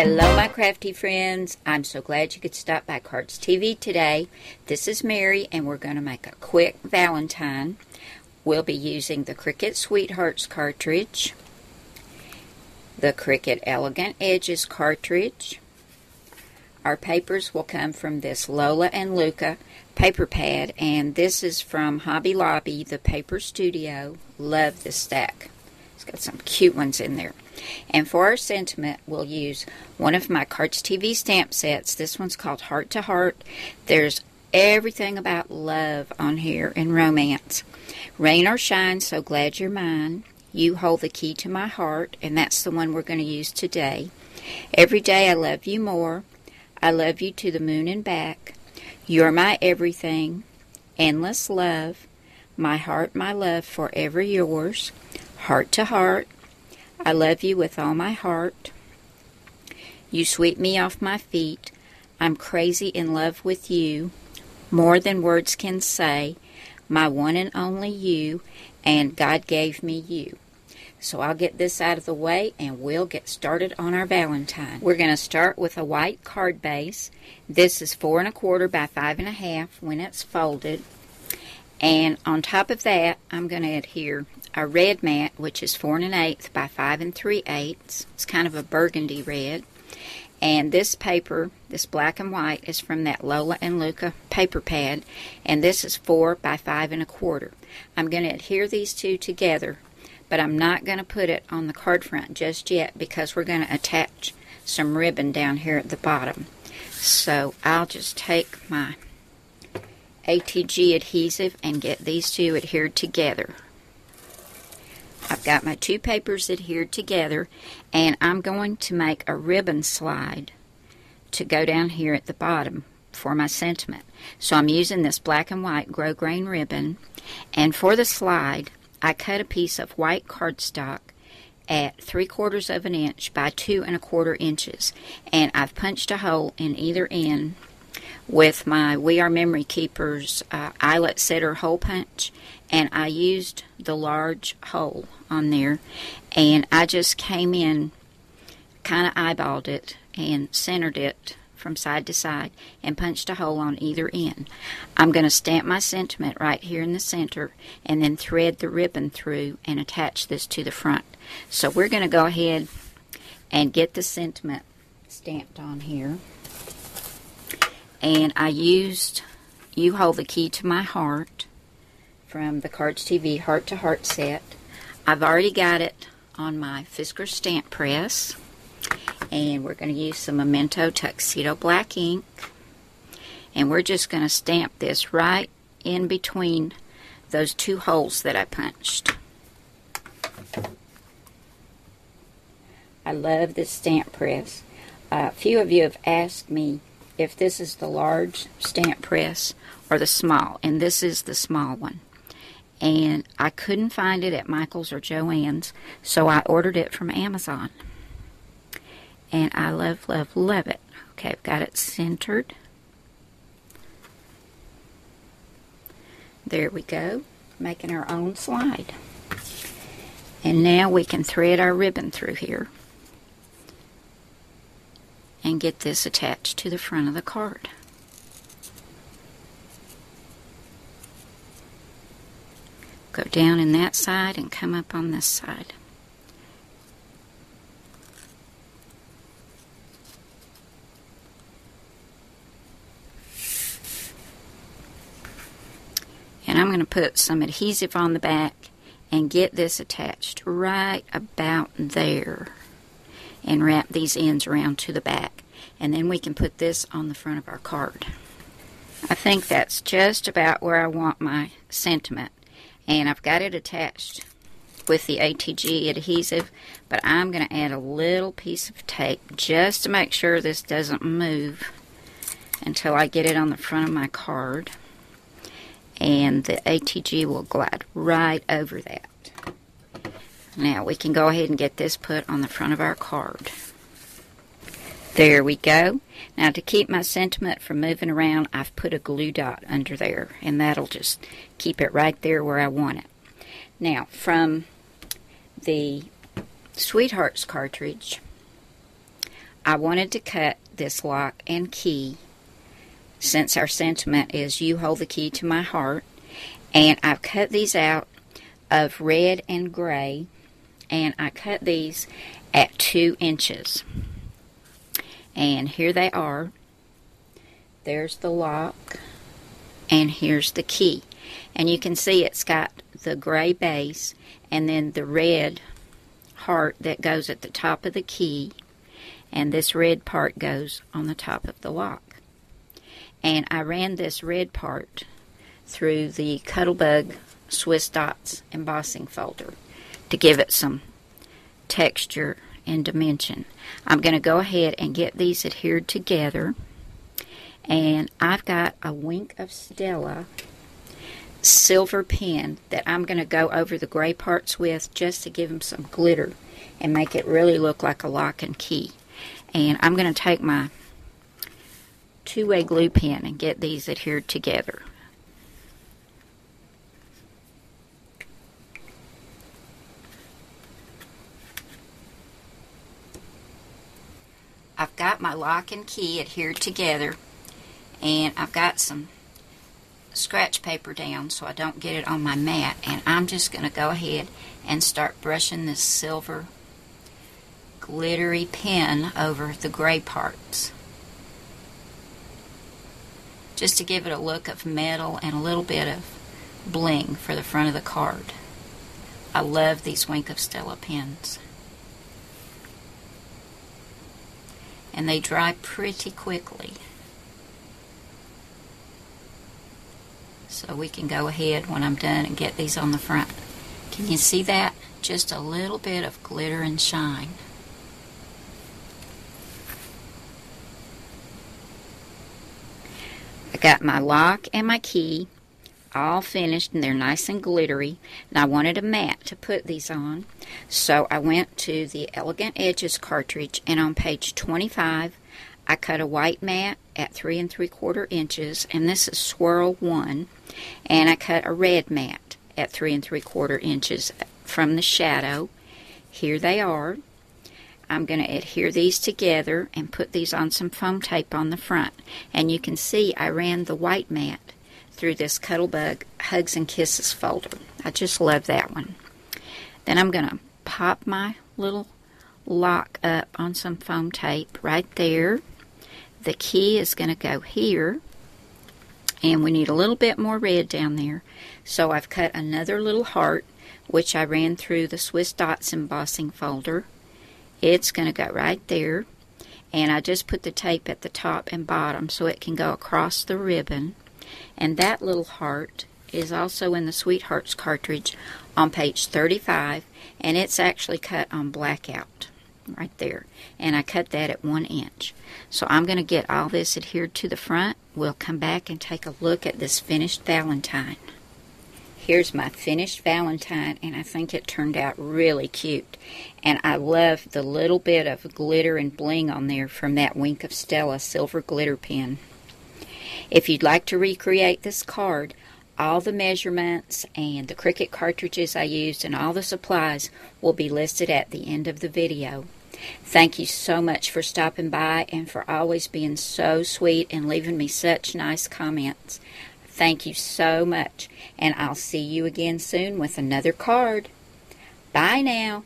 Hello, my crafty friends. I'm so glad you could stop by Cardz TV today. This is Mary, and we're going to make a quick Valentine. We'll be using the Cricut Sweethearts cartridge, the Cricut Elegant Edges cartridge. Our papers will come from this Lola and Luca paper pad, and this is from Hobby Lobby, the Paper Studio. Love this stack. It's got some cute ones in there. And for our sentiment, we'll use one of my Cardz TV stamp sets. This one's called Heart to Heart. There's everything about love on here and romance. Rain or shine, so glad you're mine. You hold the key to my heart, and that's the one we're going to use today. Every day I love you more. I love you to the moon and back. You're my everything. Endless love. My heart, my love, forever yours. Heart to heart. I love you with all my heart. You sweep me off my feet. I'm crazy in love with you. More than words can say. My one and only you. And God gave me you. So I'll get this out of the way and we'll get started on our Valentine. We're going to start with a white card base. This is four and a quarter by five and a half when it's folded. And on top of that, I'm going to adhere a red mat, which is four and an eighth by five and three eighths. It's kind of a burgundy red. And this paper, this black and white, is from that Lola and Luca paper pad. And this is four by five and a quarter. I'm going to adhere these two together but I'm not going to put it on the card front just yet because we're going to attach some ribbon down here at the bottom. So I'll just take my ATG adhesive and get these two adhered together. I've got my two papers adhered together and I'm going to make a ribbon slide to go down here at the bottom for my sentiment. So I'm using this black and white grosgrain ribbon and for the slide I cut a piece of white cardstock at three quarters of an inch by two and a quarter inches and I've punched a hole in either end with my We Are Memory Keepers uh, eyelet setter hole punch and I used the large hole on there and I just came in kind of eyeballed it and centered it from side to side and punched a hole on either end. I'm going to stamp my sentiment right here in the center and then thread the ribbon through and attach this to the front. So we're going to go ahead and get the sentiment stamped on here. And I used You Hold the Key to My Heart from the Cardz TV Heart to Heart set. I've already got it on my Fiskars stamp press and we're going to use some Memento Tuxedo Black ink and we're just going to stamp this right in between those two holes that I punched. I love this stamp press. A few of you have asked me if this is the large stamp press or the small, and this is the small one. And I couldn't find it at Michael's or Joann's, so I ordered it from Amazon and I love, love, love it. Okay, I've got it centered. There we go, making our own slide. And now we can thread our ribbon through here and get this attached to the front of the card. Go down in that side and come up on this side. And I'm going to put some adhesive on the back and get this attached right about there and wrap these ends around to the back. And then we can put this on the front of our card. I think that's just about where I want my sentiment. And I've got it attached with the ATG adhesive, but I'm going to add a little piece of tape just to make sure this doesn't move until I get it on the front of my card and the ATG will glide right over that. Now we can go ahead and get this put on the front of our card. There we go. Now to keep my sentiment from moving around, I've put a glue dot under there, and that'll just keep it right there where I want it. Now, from the Sweethearts cartridge, I wanted to cut this lock and key since our sentiment is you hold the key to my heart. And I've cut these out of red and gray. And I cut these at two inches. And here they are. There's the lock. And here's the key. And you can see it's got the gray base and then the red heart that goes at the top of the key. And this red part goes on the top of the lock. And I ran this red part through the Cuttlebug Swiss Dots embossing folder to give it some texture and dimension. I'm going to go ahead and get these adhered together. And I've got a Wink of Stella silver pen that I'm going to go over the gray parts with just to give them some glitter and make it really look like a lock and key. And I'm going to take my two-way glue pen and get these adhered together. I've got my lock and key adhered together and I've got some scratch paper down so I don't get it on my mat and I'm just going to go ahead and start brushing this silver glittery pen over the gray parts just to give it a look of metal and a little bit of bling for the front of the card. I love these Wink of Stella pens. And they dry pretty quickly. So we can go ahead when I'm done and get these on the front. Can you see that? Just a little bit of glitter and shine. I got my lock and my key all finished and they're nice and glittery and I wanted a mat to put these on. So I went to the Elegant Edges cartridge and on page 25 I cut a white mat at three and three quarter inches and this is swirl one and I cut a red mat at three and three quarter inches from the shadow. Here they are. I'm going to adhere these together and put these on some foam tape on the front. And you can see I ran the white mat through this Cuttlebug Hugs and Kisses folder. I just love that one. Then I'm going to pop my little lock up on some foam tape right there. The key is going to go here. And we need a little bit more red down there. So I've cut another little heart, which I ran through the Swiss Dots embossing folder it's going to go right there and I just put the tape at the top and bottom so it can go across the ribbon and that little heart is also in the Sweethearts cartridge on page 35 and it's actually cut on blackout right there and I cut that at one inch so I'm going to get all this adhered to the front we'll come back and take a look at this finished Valentine Here's my finished Valentine, and I think it turned out really cute. And I love the little bit of glitter and bling on there from that Wink of Stella silver glitter pen. If you'd like to recreate this card, all the measurements and the Cricut cartridges I used and all the supplies will be listed at the end of the video. Thank you so much for stopping by and for always being so sweet and leaving me such nice comments. Thank you so much, and I'll see you again soon with another card. Bye now.